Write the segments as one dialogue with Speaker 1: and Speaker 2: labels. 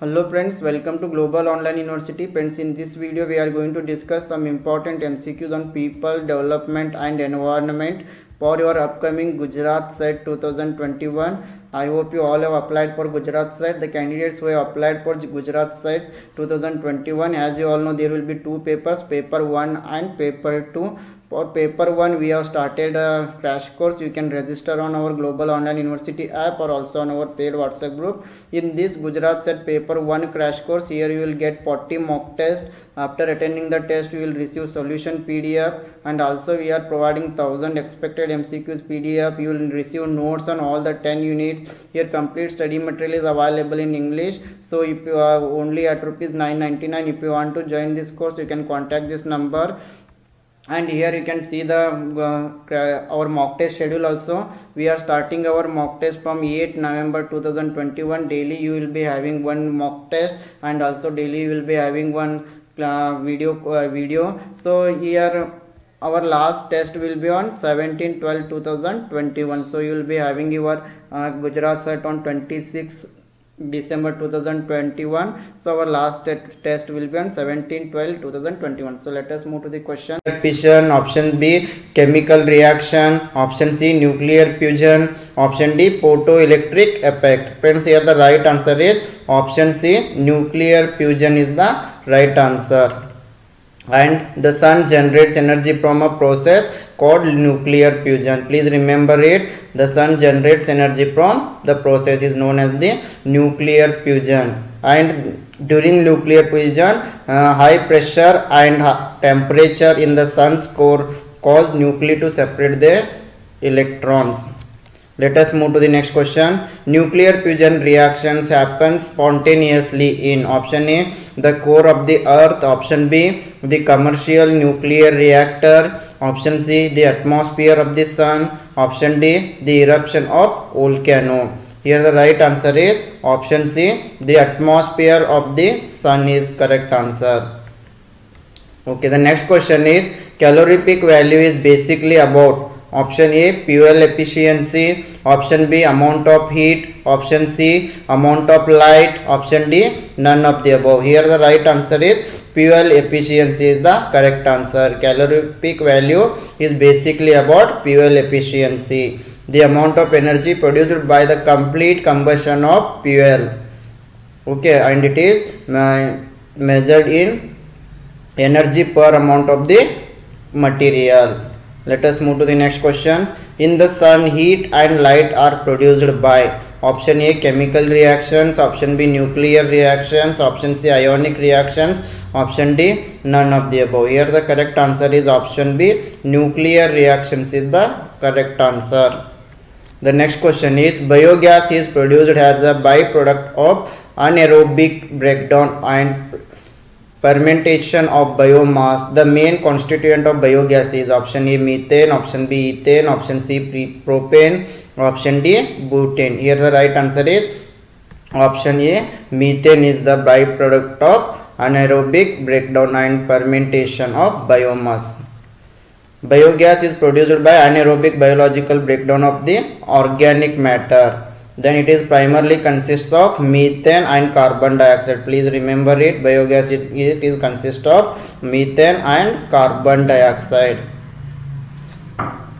Speaker 1: Hello friends, welcome to Global Online University. Friends, in this video we are going to discuss some important MCQs on people, development and environment for your upcoming Gujarat SET 2021. I hope you all have applied for Gujarat SET. The candidates who have applied for Gujarat SET 2021, as you all know, there will be two papers, paper 1 and paper 2 for paper 1 we have started a crash course. You can register on our global online university app or also on our paid whatsapp group. In this gujarat set paper 1 crash course here you will get 40 mock tests. after attending the test you will receive solution pdf and also we are providing 1000 expected mcqs pdf you will receive notes on all the 10 units here complete study material is available in english. So if you are only at rupees 999 if you want to join this course you can contact this number. And here you can see the uh, our mock test schedule also. We are starting our mock test from 8 november 2021 daily you will be having one mock test and also daily you will be having one uh, video uh, video. So here our last test will be on 17 12 2021 so you will be having your uh, Gujarat set on 26 December 2021 so our last test will be on 17 12 2021 so let move to the question fission option B chemical reaction option C nuclear fusion option D photo electric effect friends year the right answer is option C nuclear fusion is the right answer and the sun generates energy from a process called nuclear fusion. Please remember it. The sun generates energy from the process is known as the nuclear fusion. And during nuclear fusion uh, high pressure and temperature in the sun's core cause nuclei to separate their electrons let us move to the next question. Nuclear fusion reactions happen spontaneously in option a. The core of the earth option b. The commercial nuclear reactor option c. The atmosphere of the sun option d. The eruption of volcano. Here the right answer is option c. The atmosphere of the sun is correct answer. Okay the next question is calorific value is basically about option A fuel efficiency option B amount of heat option C amount of light option D none of the here the right answer is fuel efficiency is the correct answer calorific value is basically about fuel efficiency the amount of energy produced by the complete combustion of fuel okay and it is measured in energy per amount of the material let us move to the next question. In the sun heat and light are produced by option a chemical reactions option b nuclear reactions option c ionic reactions option d none of the above. Here the correct answer is option b nuclear reactions is the correct answer. The next question is biogas is produced as a byproduct of anaerobic breakdown and fermentation of biomass the main constituent of biogas is option a methane option b ethane option c propane option d butane here the right answer is option a methane is the byproduct of anaerobic breakdown and fermentation of biomass biogas is produced by anaerobic biological breakdown of the organic matter then it is primarily consists of methane and carbon dioxide. Please remember it. Biogas it, it is consist of methane and carbon dioxide.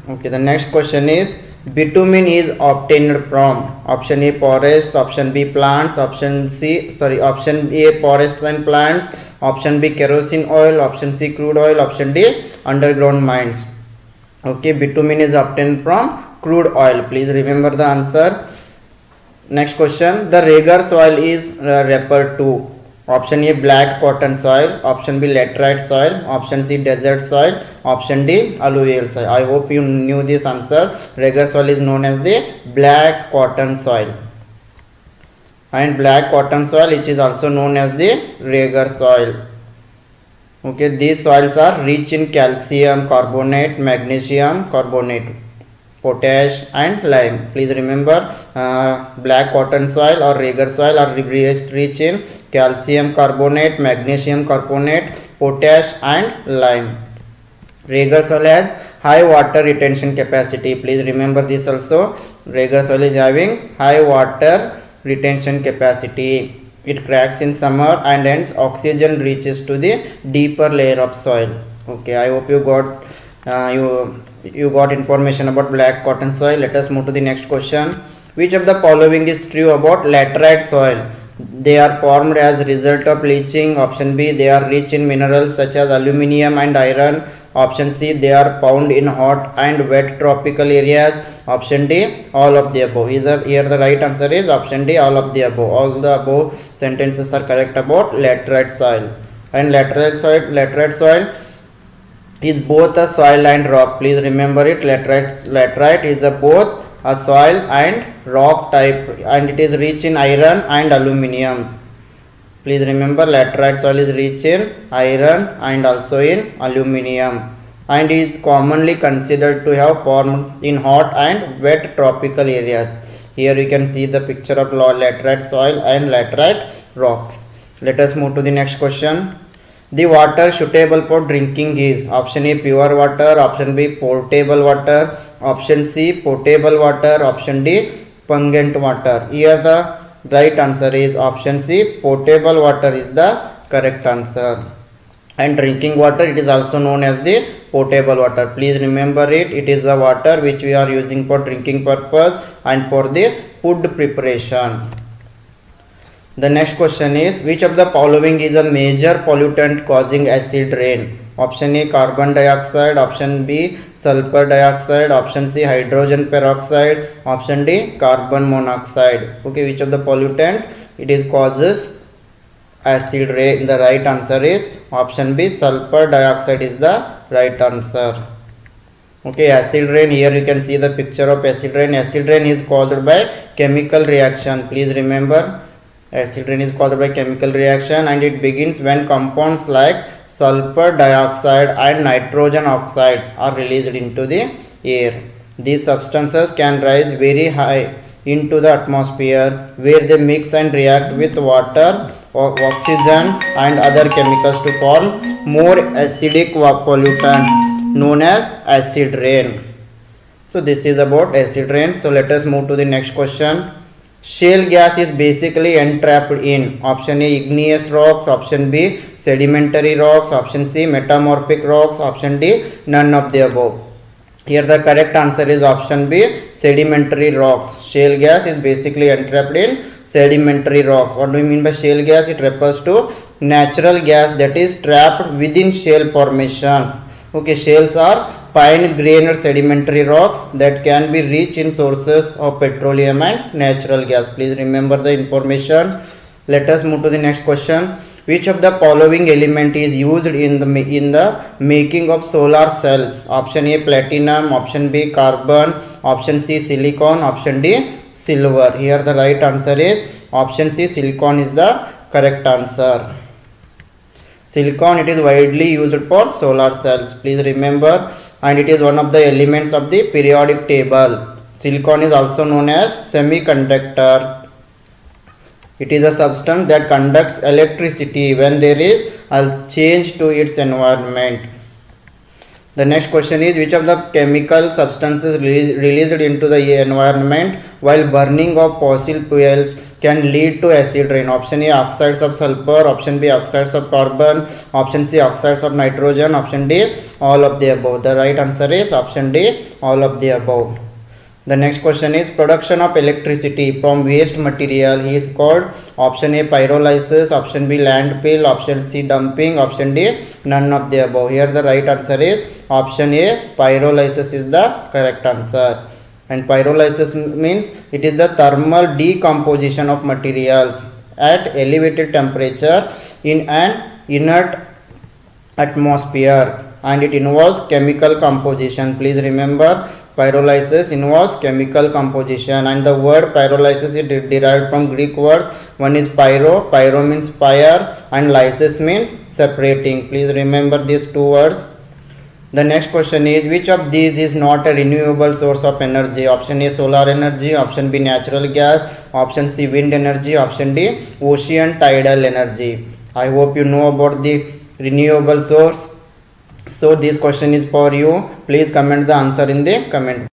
Speaker 1: Okay the next question is bitumen is obtained from option a forests option b plants option c sorry option a forests and plants option b kerosene oil option c crude oil option d underground mines. Okay bitumen is obtained from crude oil. Please remember the answer next question. The regur soil is uh, referred to. Option a black cotton soil. Option b laterite soil. Option c desert soil. Option d alluvial soil. I hope you knew this answer. Regur soil is known as the black cotton soil. And black cotton soil which is also known as the regur soil. Okay these soils are rich in calcium carbonate magnesium carbonate potash and lime. Please remember uh, black cotton soil or regur soil are rich in calcium carbonate magnesium carbonate potash and lime. Regur soil has high water retention capacity. Please remember this also. Regur soil is having high water retention capacity. It cracks in summer and hence oxygen reaches to the deeper layer of soil. Okay i hope you got uh, you you got information about black cotton soil. Let us move to the next question. Which of the following is true about laterite soil? They are formed as a result of leaching. Option b they are rich in minerals such as aluminium and iron. Option c they are found in hot and wet tropical areas. Option d all of the above. Here the right answer is option d all of the above. All the above sentences are correct about laterite soil. And laterite soil laterite soil is both a soil and rock. Please remember it. Laterite laterite is a both a soil and rock type and it is rich in iron and aluminium. Please remember laterite soil is rich in iron and also in aluminium and is commonly considered to have formed in hot and wet tropical areas. Here you can see the picture of laterite soil and laterite rocks. Let us move to the next question the water suitable for drinking is option a pure water option b potable water option c potable water option d pungent water. Here the right answer is option c potable water is the correct answer. And drinking water it is also known as the potable water. Please remember it. It is the water which we are using for drinking purpose and for the food preparation the next question is which of the following is a major pollutant causing acid rain? Option A carbon dioxide, option B sulfur dioxide, option C hydrogen peroxide, option D carbon monoxide. Okay, which of the pollutant it is causes acid rain? The right answer is option B sulfur dioxide is the right answer. Okay, acid rain here you can see the picture of acid rain. Acid rain is caused by chemical reaction. Please remember Acid rain is caused by chemical reaction and it begins when compounds like sulfur dioxide and nitrogen oxides are released into the air. These substances can rise very high into the atmosphere where they mix and react with water, or oxygen and other chemicals to form more acidic pollutant known as acid rain. So this is about acid rain. So let us move to the next question. Shale gas is basically entrapped in option A igneous rocks, option B sedimentary rocks, option C metamorphic rocks, option D none of the above. Here the correct answer is option B sedimentary rocks. Shale gas is basically entrapped in sedimentary rocks. What do we mean by shale gas? It refers to natural gas that is trapped within shale formations. Okay, shales are fine grained sedimentary rocks that can be rich in sources of petroleum and natural gas. Please remember the information. Let us move to the next question. Which of the following element is used in the in the making of solar cells? Option A platinum, option B carbon, option C silicon, option D silver. Here the right answer is option C silicon is the correct answer. Silicon it is widely used for solar cells. Please remember and it is one of the elements of the periodic table. Silicon is also known as semiconductor. It is a substance that conducts electricity when there is a change to its environment. The next question is which of the chemical substances released into the environment while burning of fossil fuels can lead to acid rain. Option A oxides of sulfur, option B oxides of carbon, option C oxides of nitrogen, option D all of the above. The right answer is option D all of the above. The next question is production of electricity from waste material is called option A pyrolysis, option B landfill, option C dumping, option D none of the above. Here the right answer is option A pyrolysis is the correct answer and pyrolysis means it is the thermal decomposition of materials at elevated temperature in an inert atmosphere and it involves chemical composition. Please remember pyrolysis involves chemical composition. And the word pyrolysis is derived from greek words. One is pyro. Pyro means fire and lysis means separating. Please remember these two words. The next question is which of these is not a renewable source of energy? Option A solar energy, option B natural gas, option C wind energy, option D ocean tidal energy. I hope you know about the renewable source. So this question is for you. Please comment the answer in the comment.